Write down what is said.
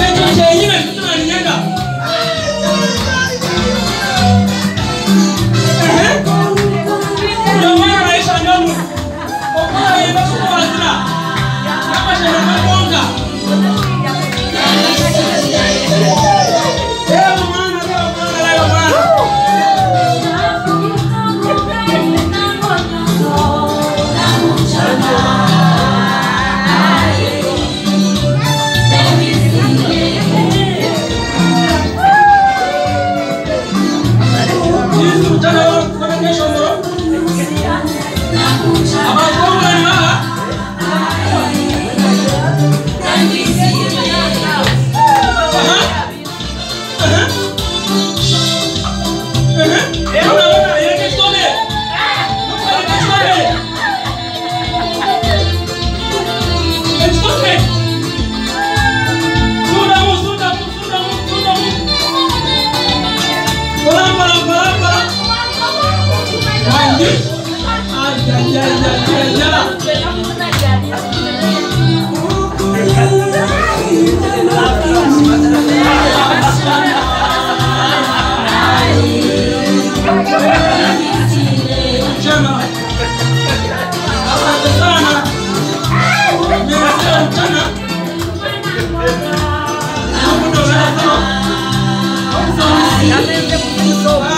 Thank you Amém.